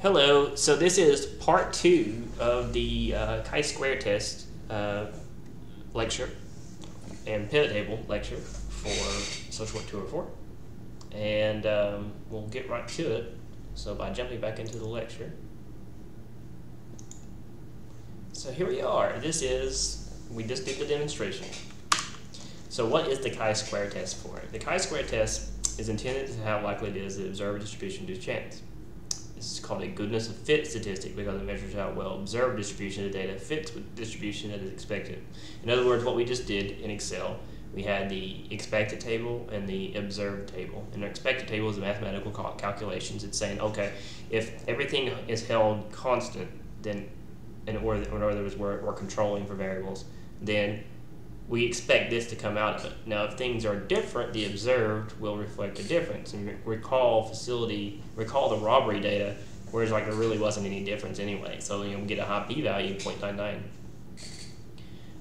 Hello, so this is part two of the uh, chi-square test uh, lecture and pivot table lecture for Social Work 204. And um, we'll get right to it. So by jumping back into the lecture. So here we are. This is, we just did the demonstration. So what is the chi-square test for? The chi-square test is intended to how likely it is that observer distribution due to chance. This is called a goodness of fit statistic because it measures how well observed distribution of data fits with distribution that is expected. In other words, what we just did in Excel, we had the expected table and the observed table. And the expected table is mathematical calculations. It's saying, okay, if everything is held constant, then in order, in other words, we're, we're controlling for variables, then we expect this to come out of it. Now, if things are different, the observed will reflect a difference. And recall facility, recall the robbery data, whereas like there really wasn't any difference anyway. So you know, we get a high p-value, 0.99.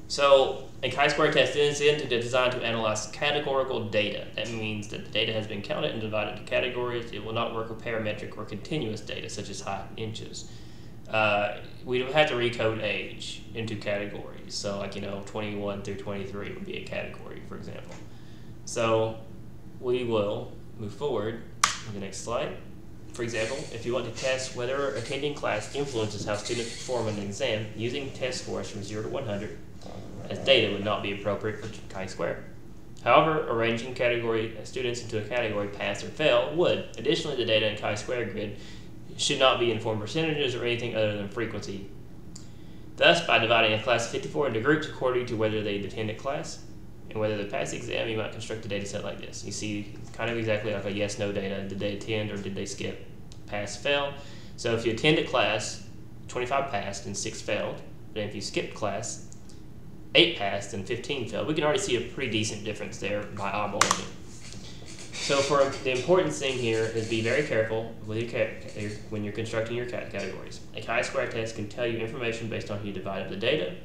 So a chi-square test is designed to analyze categorical data. That means that the data has been counted and divided into categories. It will not work with parametric or continuous data, such as height inches uh, we would have to recode age into categories. So, like, you know, 21 through 23 would be a category, for example. So, we will move forward to the next slide. For example, if you want to test whether attending class influences how students perform an exam, using test scores from 0 to 100 as data would not be appropriate for chi-square. However, arranging category students into a category pass or fail would. Additionally, the data in chi-square grid should not be in form percentages or anything other than frequency. Thus, by dividing a class of 54 into groups according to whether they attended class and whether they passed the exam, you might construct a data set like this. You see kind of exactly like a yes-no data. Did they attend or did they skip? Pass, fail. So if you attended class, 25 passed and 6 failed. But if you skipped class, 8 passed and 15 failed. We can already see a pretty decent difference there by eyeballing it. So for the important thing here is be very careful with your when you're constructing your categories. A chi-square test can tell you information based on how you divide up the data.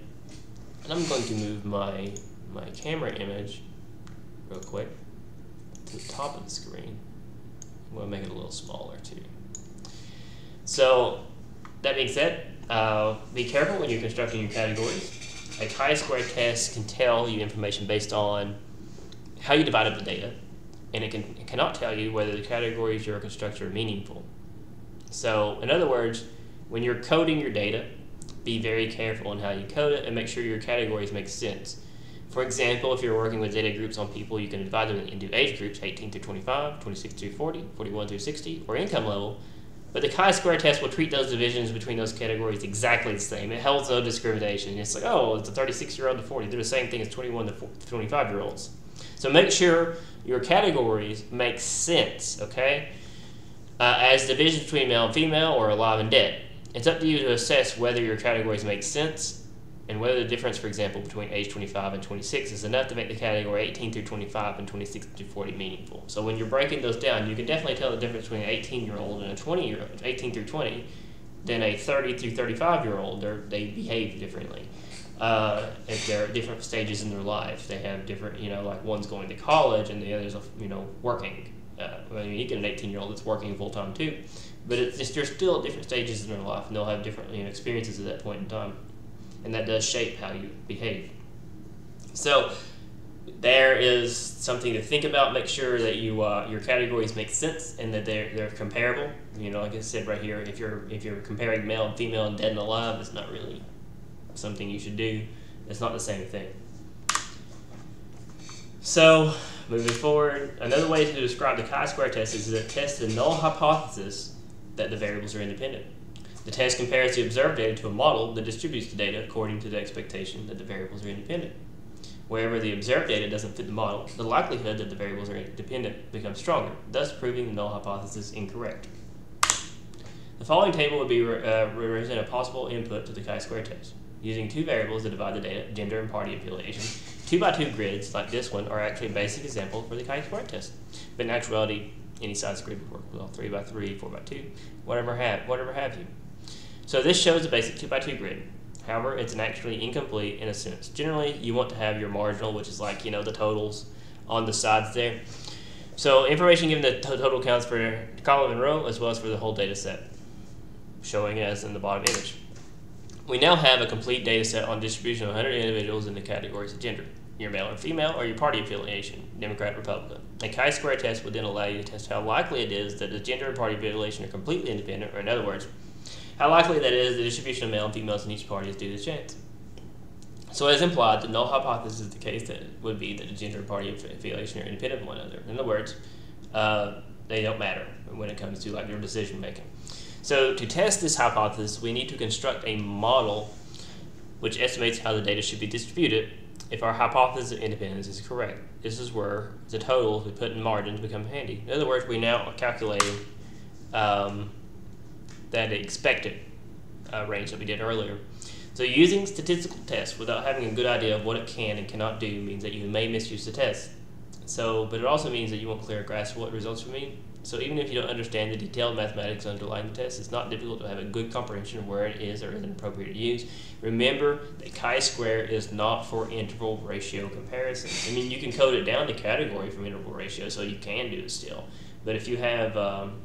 And I'm going to move my, my camera image real quick to the top of the screen. I'm going to make it a little smaller too. So that being said, uh, be careful when you're constructing your categories. A chi-square test can tell you information based on how you divide up the data and it, can, it cannot tell you whether the categories you're constructing are meaningful. So, in other words, when you're coding your data, be very careful in how you code it and make sure your categories make sense. For example, if you're working with data groups on people, you can divide them into age groups 18 through 25, 26 through 40, 41 through 60, or income level. But the chi-square test will treat those divisions between those categories exactly the same. It holds no discrimination. It's like, oh, it's a 36 year old to 40. They're the same thing as 21 to 25 year olds. So make sure your categories make sense, okay? Uh, as divisions between male and female or alive and dead. It's up to you to assess whether your categories make sense and whether the difference, for example, between age 25 and 26 is enough to make the category 18 through 25 and 26 through 40 meaningful. So when you're breaking those down, you can definitely tell the difference between an 18 year old and a 20 year old, 18 through 20, than a 30 through 35 year old. They behave differently uh, if they're at different stages in their life. They have different, you know, like one's going to college and the other's, you know, working. Uh, I mean, you get an 18 year old that's working full time too, but it's just, they're still at different stages in their life and they'll have different you know, experiences at that point in time. And that does shape how you behave. So, there is something to think about. Make sure that you uh, your categories make sense and that they're they're comparable. You know, like I said right here, if you're if you're comparing male and female and dead and alive, it's not really something you should do. It's not the same thing. So, moving forward, another way to describe the chi-square test is that it tests the null hypothesis that the variables are independent. The test compares the observed data to a model that distributes the data according to the expectation that the variables are independent. Wherever the observed data doesn't fit the model, the likelihood that the variables are independent becomes stronger, thus proving the null hypothesis incorrect. The following table would be uh, represent a possible input to the chi-square test. Using two variables to divide the data, gender and party affiliation, two by two grids like this one are actually a basic example for the chi-square test. But in actuality, any size grid would work well, three by three, four by two, whatever have, whatever have you. So this shows a basic two by two grid. However, it's an actually incomplete in a sense. Generally, you want to have your marginal, which is like, you know, the totals on the sides there. So information given the total counts for column and row as well as for the whole data set. showing as in the bottom image. We now have a complete data set on distribution of 100 individuals in the categories of gender, your male or female, or your party affiliation, Democrat, Republican. A chi-square test would then allow you to test how likely it is that the gender and party affiliation are completely independent, or in other words, how likely that is the distribution of male and females in each party is due to chance. So as implied, the null hypothesis is the case that would be that the gender and party affiliation are independent of one another. In other words, uh, they don't matter when it comes to like your decision making. So to test this hypothesis, we need to construct a model which estimates how the data should be distributed if our hypothesis of independence is correct. This is where the totals we put in margins become handy. In other words, we now are calculating um, that expected uh, range that we did earlier. So using statistical tests without having a good idea of what it can and cannot do means that you may misuse the test. So, but it also means that you won't clear a grasp of what results will mean. So even if you don't understand the detailed mathematics underlying the test, it's not difficult to have a good comprehension of where it is or isn't appropriate to use. Remember that chi-square is not for interval ratio comparison. I mean, you can code it down to category from interval ratio, so you can do it still. But if you have um,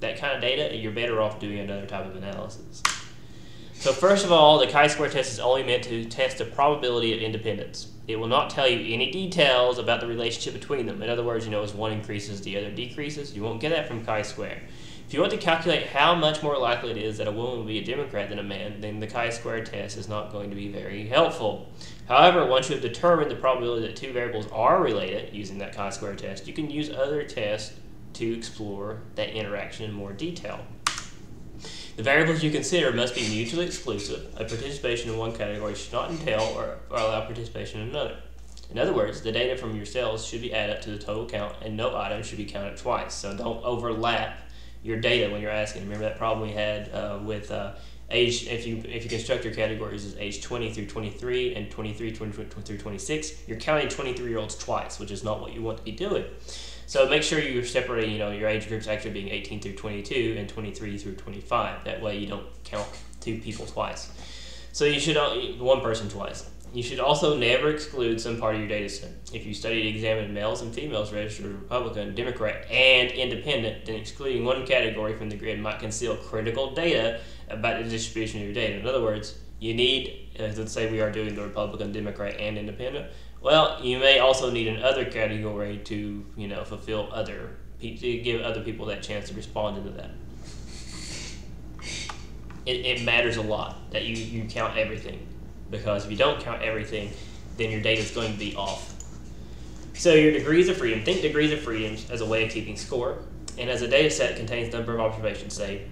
that kind of data, you're better off doing another type of analysis. So first of all, the chi-square test is only meant to test the probability of independence. It will not tell you any details about the relationship between them. In other words, you know, as one increases, the other decreases. You won't get that from chi-square. If you want to calculate how much more likely it is that a woman will be a Democrat than a man, then the chi-square test is not going to be very helpful. However, once you have determined the probability that two variables are related using that chi-square test, you can use other tests to explore that interaction in more detail. The variables you consider must be mutually exclusive. A participation in one category should not entail or, or allow participation in another. In other words, the data from your cells should be added to the total count and no item should be counted twice. So don't overlap your data when you're asking. Remember that problem we had uh, with uh, age, if you if you construct your categories as age 20 through 23 and 23 20, through 26, you're counting 23 year olds twice, which is not what you want to be doing. So make sure you're separating, you know, your age groups actually being 18 through 22 and 23 through 25. That way you don't count two people twice. So you should, uh, one person twice. You should also never exclude some part of your data set. If you studied and examined males and females registered Republican, Democrat, and Independent, then excluding one category from the grid might conceal critical data about the distribution of your data. In other words, you need, uh, let's say we are doing the Republican, Democrat, and Independent, well, you may also need another category to, you know, fulfill other, to give other people that chance to respond into that. It, it matters a lot that you, you count everything because if you don't count everything, then your data is going to be off. So your degrees of freedom, think degrees of freedom as a way of keeping score, and as a data set contains number of observations, say,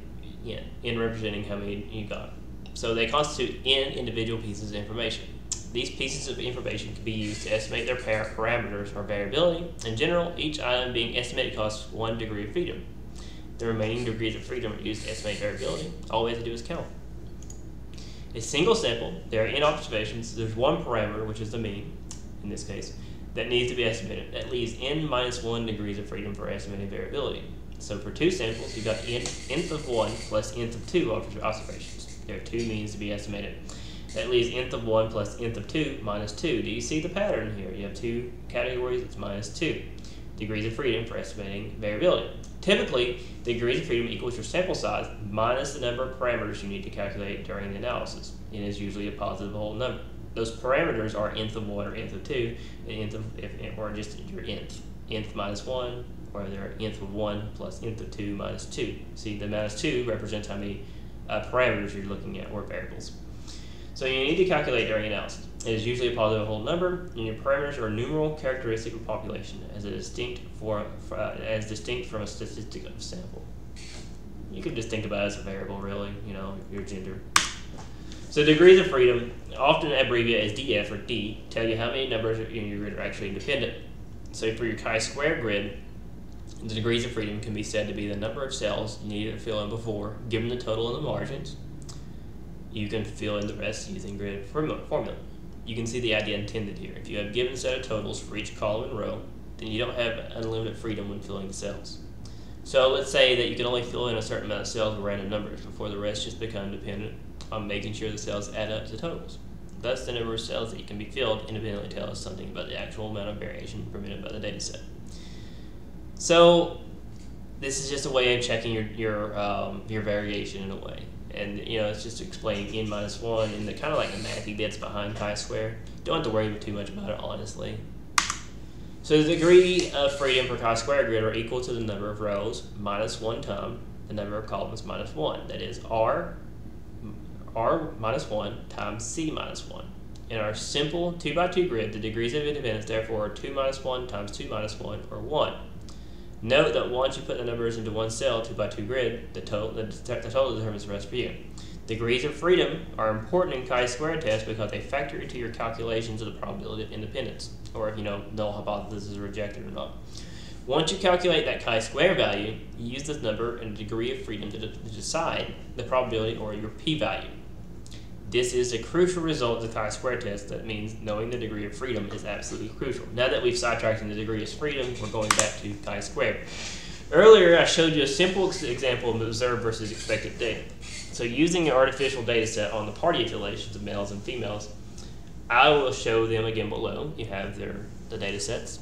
in representing how many you got. So they constitute n individual pieces of information. These pieces of information can be used to estimate their parameters or variability. In general, each item being estimated costs one degree of freedom. The remaining degrees of freedom are used to estimate variability. All we have to do is count. A single sample, there are n observations, there's one parameter, which is the mean, in this case, that needs to be estimated. That leaves n minus 1 degrees of freedom for estimating variability. So for two samples, you've got n, nth of 1 plus nth of 2 observations. There are two means to be estimated. That leaves nth of 1 plus nth of 2 minus 2. Do you see the pattern here? You have two categories, it's minus 2. Degrees of freedom for estimating variability. Typically, degrees of freedom equals your sample size minus the number of parameters you need to calculate during the analysis. It is usually a positive whole number. Those parameters are nth of 1 or nth of 2, and nth of, if, or just your nth. nth minus 1, or they're nth of 1 plus nth of 2 minus 2. See, the minus 2 represents how many uh, parameters you're looking at, or variables. So you need to calculate during analysis. It is usually a positive whole number, and your parameters are a numeral characteristic of population as distinct for, uh, as distinct from a statistic of sample. You can just think about it as a variable, really. You know, your gender. So degrees of freedom, often abbreviated as DF or D, tell you how many numbers in your grid are actually independent. So for your chi-square grid, the degrees of freedom can be said to be the number of cells you needed to fill in before, given the total in the margins, you can fill in the rest using grid formula. You can see the idea intended here. If you have given set of totals for each column and row, then you don't have unlimited freedom when filling the cells. So let's say that you can only fill in a certain amount of cells with random numbers before the rest just become dependent on making sure the cells add up to totals. Thus, the number of cells that you can be filled independently tells us something about the actual amount of variation permitted by the data set. So, this is just a way of checking your your um, your variation in a way. And you know, it's just to explain n minus one and the kind of like the mathy bits behind chi-square. Don't have to worry too much about it, honestly. So the degree of freedom per chi-square grid are equal to the number of rows minus one time the number of columns minus one. That is r r minus one times c minus one. In our simple 2 by 2 grid, the degrees of independence therefore are 2 minus 1 times 2 minus 1, or 1. Note that once you put the numbers into one cell, 2 by 2 grid, the total, the, the total determines the you. Degrees of freedom are important in chi-square tests because they factor into your calculations of the probability of independence, or if you know null hypothesis is rejected or not. Once you calculate that chi-square value, you use this number and degree of freedom to, de to decide the probability or your p-value. This is a crucial result of the chi-square test. That means knowing the degree of freedom is absolutely crucial. Now that we've sidetracked in the degree of freedom, we're going back to chi-square. Earlier, I showed you a simple example of observed versus expected data. So using an artificial data set on the party affiliations of males and females, I will show them again below. You have their the data sets.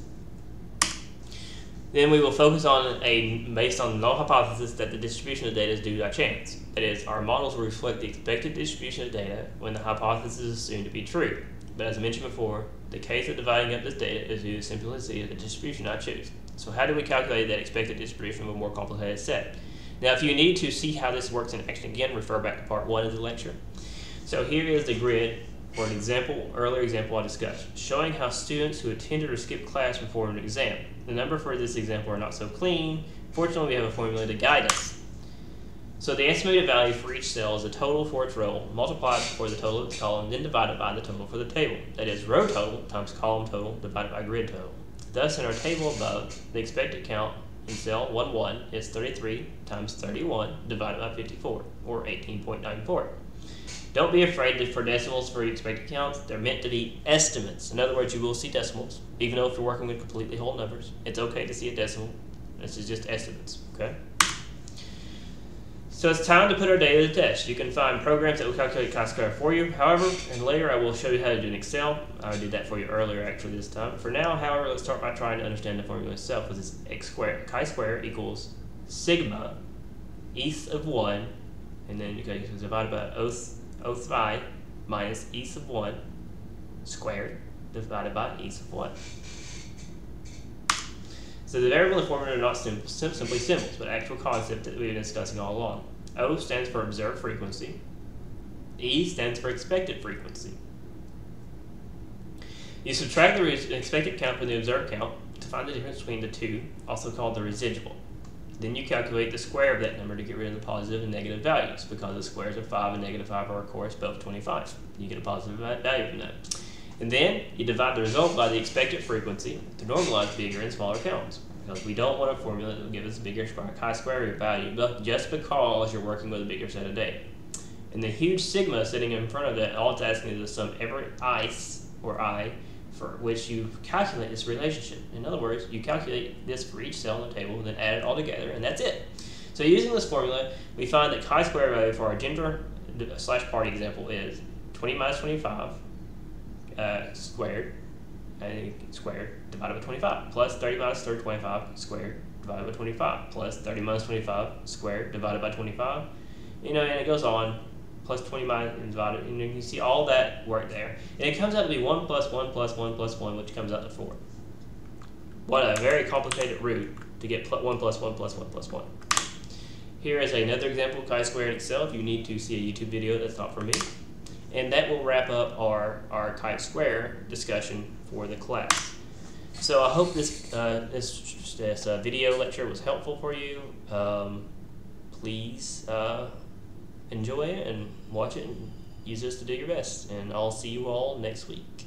Then we will focus on a based on the null hypothesis that the distribution of data is due by chance. That is, our models will reflect the expected distribution of data when the hypothesis is assumed to be true. But as I mentioned before, the case of dividing up this data is due to simplicity of the distribution I choose. So how do we calculate that expected distribution of a more complicated set? Now, if you need to see how this works in action again, refer back to part one of the lecture. So here is the grid for an example, earlier example I discussed, showing how students who attended or skipped class performed an exam. The number for this example are not so clean. Fortunately, we have a formula to guide us. So the estimated value for each cell is the total for its row, multiplied for the total of its column, then divided by the total for the table. That is row total times column total divided by grid total. Thus, in our table above, the expected count in cell 1, 1 is 33 times 31 divided by 54, or 18.94. Don't be afraid for decimals for expected counts. They're meant to be estimates. In other words, you will see decimals, even though if you're working with completely whole numbers. It's okay to see a decimal. This is just estimates, okay? So it's time to put our data to the test. You can find programs that will calculate chi-square for you. However, and later I will show you how to do in Excel. I did that for you earlier actually this time. For now, however, let's start by trying to understand the formula itself, which is x squared. Chi-square equals sigma, eth of 1, and then okay, so divided by oath O phi minus e sub 1 squared divided by e sub 1. So the variable and formula are not sim sim simply symbols, but actual concept that we've been discussing all along. O stands for observed frequency. E stands for expected frequency. You subtract the expected count from the observed count to find the difference between the two, also called the residual. Then you calculate the square of that number to get rid of the positive and negative values because the squares of 5 and negative 5 are of course both 25. You get a positive value from that. And then you divide the result by the expected frequency to normalize bigger and smaller counts because we don't want a formula that will give us a bigger chi-square value but just because you're working with a bigger set of data. And the huge sigma sitting in front of that, all it's asking is to sum every ice or i for which you calculate this relationship. In other words, you calculate this for each cell in the table, then add it all together, and that's it. So using this formula, we find that chi-square value for our gender slash party example is 20 minus 25 uh, squared, uh, squared divided by 25, plus 30 minus 30, 25 squared divided by 25, plus 30 minus 25 squared divided by 25, you know, and it goes on plus 20 minus divided, and you can see all that work there. And it comes out to be 1 plus 1 plus 1 plus 1, which comes out to 4. What a very complicated route to get 1 plus 1 plus 1 plus 1. Here is another example of chi-square in Excel if you need to see a YouTube video that's not for me. And that will wrap up our, our chi-square discussion for the class. So I hope this, uh, this, this uh, video lecture was helpful for you. Um, please uh, enjoy it and watch it and use this to do your best. And I'll see you all next week.